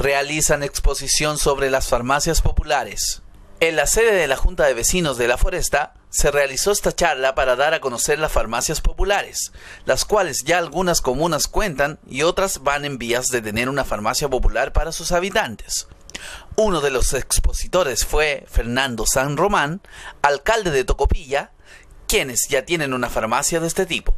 realizan exposición sobre las farmacias populares. En la sede de la Junta de Vecinos de la Foresta se realizó esta charla para dar a conocer las farmacias populares, las cuales ya algunas comunas cuentan y otras van en vías de tener una farmacia popular para sus habitantes. Uno de los expositores fue Fernando San Román, alcalde de Tocopilla, quienes ya tienen una farmacia de este tipo.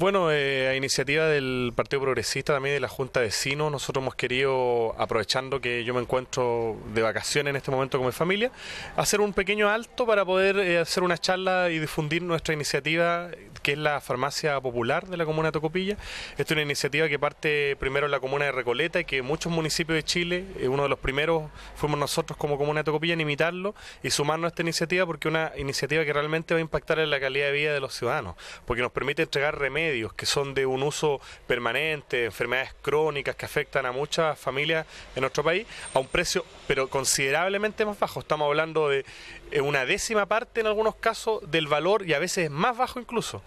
Bueno, eh, a iniciativa del Partido Progresista, también de la Junta de Vecinos, nosotros hemos querido, aprovechando que yo me encuentro de vacaciones en este momento con mi familia, hacer un pequeño alto para poder eh, hacer una charla y difundir nuestra iniciativa, que es la Farmacia Popular de la Comuna de Tocopilla. Esta es una iniciativa que parte primero en la Comuna de Recoleta y que muchos municipios de Chile, eh, uno de los primeros fuimos nosotros como Comuna de Tocopilla en imitarlo y sumarnos a esta iniciativa porque es una iniciativa que realmente va a impactar en la calidad de vida de los ciudadanos, porque nos permite entregar remedios que son de un uso permanente, enfermedades crónicas que afectan a muchas familias en nuestro país, a un precio pero considerablemente más bajo. Estamos hablando de eh, una décima parte en algunos casos del valor y a veces más bajo incluso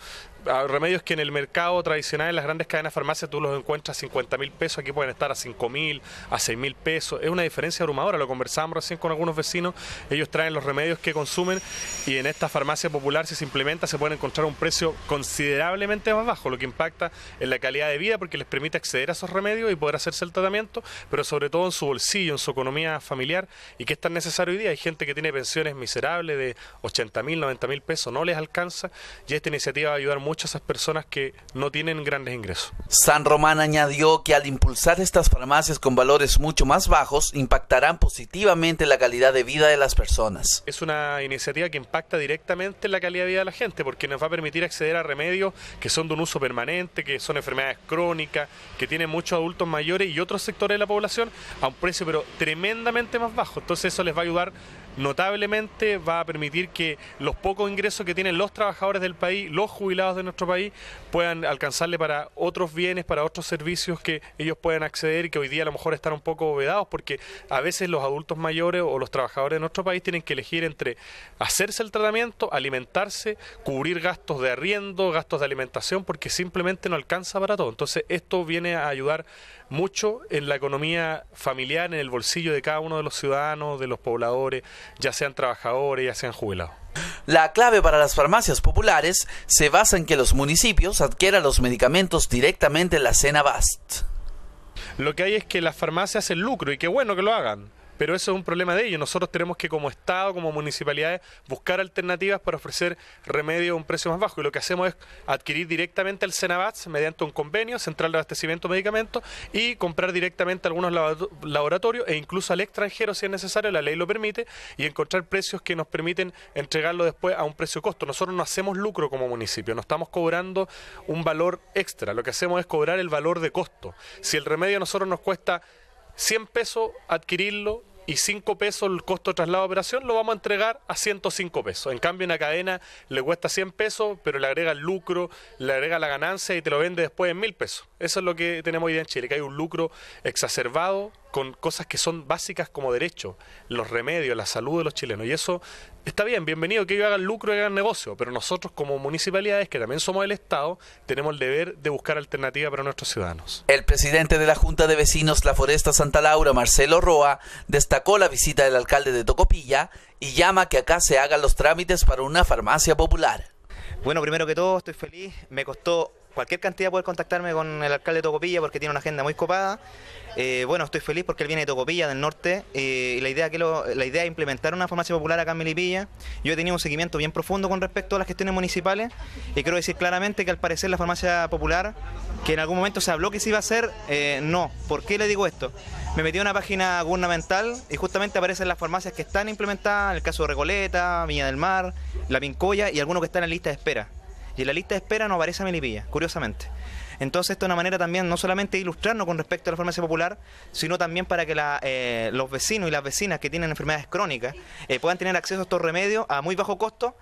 remedios que en el mercado tradicional, en las grandes cadenas de farmacias, tú los encuentras a 50 mil pesos, aquí pueden estar a 5 mil, a 6 mil pesos. Es una diferencia abrumadora, lo conversamos recién con algunos vecinos, ellos traen los remedios que consumen y en esta farmacia popular, si se implementa, se puede encontrar un precio considerablemente más bajo, lo que impacta en la calidad de vida porque les permite acceder a esos remedios y poder hacerse el tratamiento, pero sobre todo en su bolsillo, en su economía familiar y que es tan necesario hoy día. Hay gente que tiene pensiones miserables de 80 mil, 90 mil pesos, no les alcanza y esta iniciativa va a ayudar mucho muchas esas personas que no tienen grandes ingresos. San Román añadió que al impulsar estas farmacias con valores mucho más bajos, impactarán positivamente la calidad de vida de las personas. Es una iniciativa que impacta directamente en la calidad de vida de la gente porque nos va a permitir acceder a remedios que son de un uso permanente, que son enfermedades crónicas, que tienen muchos adultos mayores y otros sectores de la población a un precio pero tremendamente más bajo. Entonces eso les va a ayudar notablemente, va a permitir que los pocos ingresos que tienen los trabajadores del país, los jubilados de nuestro país puedan alcanzarle para otros bienes, para otros servicios que ellos puedan acceder y que hoy día a lo mejor están un poco vedados porque a veces los adultos mayores o los trabajadores de nuestro país tienen que elegir entre hacerse el tratamiento, alimentarse, cubrir gastos de arriendo, gastos de alimentación porque simplemente no alcanza para todo. Entonces esto viene a ayudar mucho en la economía familiar, en el bolsillo de cada uno de los ciudadanos, de los pobladores, ya sean trabajadores, ya sean jubilados. La clave para las farmacias populares se basa en que los municipios adquieran los medicamentos directamente en la cena BAST. Lo que hay es que las farmacias hacen lucro y qué bueno que lo hagan pero eso es un problema de ellos. Nosotros tenemos que como Estado, como municipalidades, buscar alternativas para ofrecer remedio a un precio más bajo. Y lo que hacemos es adquirir directamente el Senabats mediante un convenio central de abastecimiento de medicamentos y comprar directamente algunos laboratorios e incluso al extranjero si es necesario, la ley lo permite, y encontrar precios que nos permiten entregarlo después a un precio costo. Nosotros no hacemos lucro como municipio, no estamos cobrando un valor extra, lo que hacemos es cobrar el valor de costo. Si el remedio a nosotros nos cuesta 100 pesos adquirirlo y 5 pesos el costo de traslado de operación, lo vamos a entregar a 105 pesos. En cambio, una cadena le cuesta 100 pesos, pero le agrega el lucro, le agrega la ganancia y te lo vende después en 1000 pesos. Eso es lo que tenemos hoy en Chile, que hay un lucro exacerbado con cosas que son básicas como derechos, los remedios, la salud de los chilenos. Y eso está bien, bienvenido que ellos hagan lucro y hagan negocio, pero nosotros como municipalidades, que también somos el Estado, tenemos el deber de buscar alternativas para nuestros ciudadanos. El presidente de la Junta de Vecinos La Foresta Santa Laura, Marcelo Roa, destacó la visita del alcalde de Tocopilla y llama que acá se hagan los trámites para una farmacia popular. Bueno, primero que todo, estoy feliz. Me costó cualquier cantidad poder contactarme con el alcalde de Tocopilla porque tiene una agenda muy copada. Eh, bueno, estoy feliz porque él viene de Tocopilla, del norte, eh, y la idea, que la idea es implementar una farmacia popular acá en Melipilla. Yo he tenido un seguimiento bien profundo con respecto a las gestiones municipales y quiero decir claramente que al parecer la farmacia popular, que en algún momento se habló que se iba a hacer, eh, no. ¿Por qué le digo esto? Me metí a una página gubernamental y justamente aparecen las farmacias que están implementadas, en el caso de Recoleta, Viña del Mar, La Pincoya y algunos que están en la lista de espera. Y en la lista de espera no aparece Melipilla, curiosamente. Entonces, esto es una manera también no solamente de ilustrarnos con respecto a la farmacia popular, sino también para que eh, los vecinos y las vecinas que tienen enfermedades crónicas eh, puedan tener acceso a estos remedios a muy bajo costo